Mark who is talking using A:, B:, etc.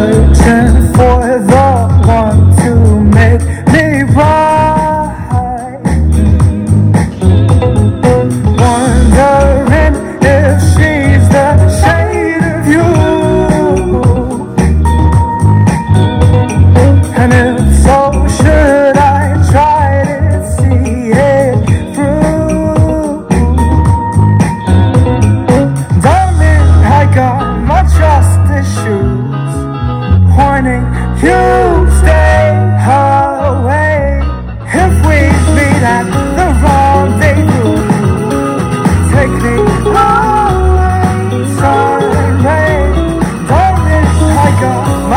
A: searching for the one to make me right. Wondering if she's the shade of you. And if so, should I try to see it through? Darling, I got my trust issues morning you stay away. If we meet at the wrong day, Take me away, sorry Don't miss my a